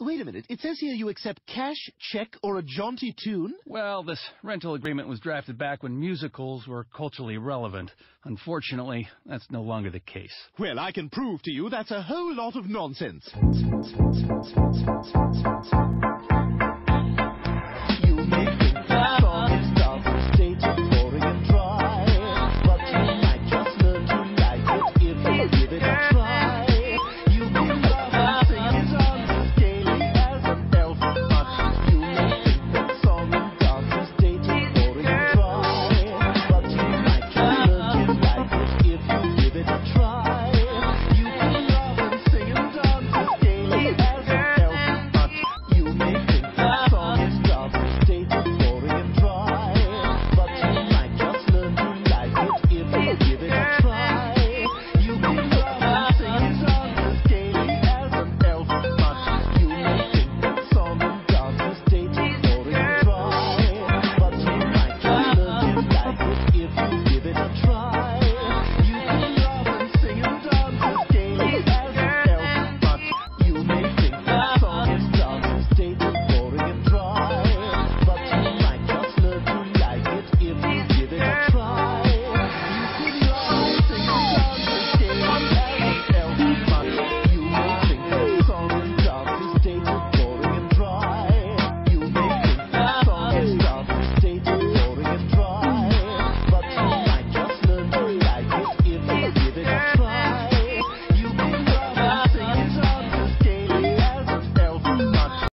Wait a minute. It says here you accept cash, check, or a jaunty tune? Well, this rental agreement was drafted back when musicals were culturally relevant. Unfortunately, that's no longer the case. Well, I can prove to you that's a whole lot of nonsense.